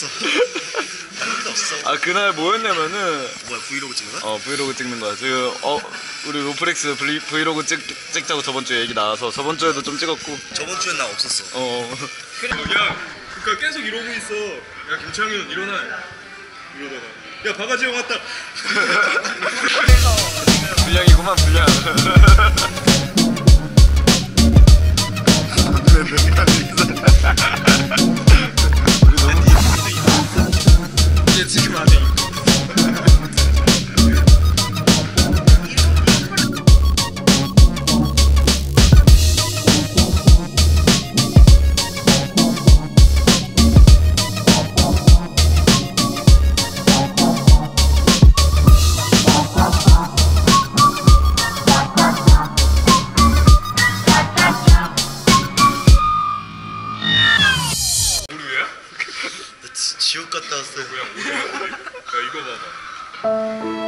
없어. 그런 게 없어. 아 그날 뭐였냐면은 뭐야 브이로그 찍는 거야? 어 브이로그 찍는 거야. 지금 어 우리 LOFREAQS 브이, 브이로그 찍, 찍자고 저번 주에 얘기 나와서 저번 주에도 좀 찍었고 저번 주엔 나 없었어. 어. 그래. 야 그니까 계속 이러고 있어. 야 김창윤 일어나. 이러다가 야 바가지 형 왔다. 불량이구만 불량. 지옥 갔다 왔어요. 야, 이거 봐봐.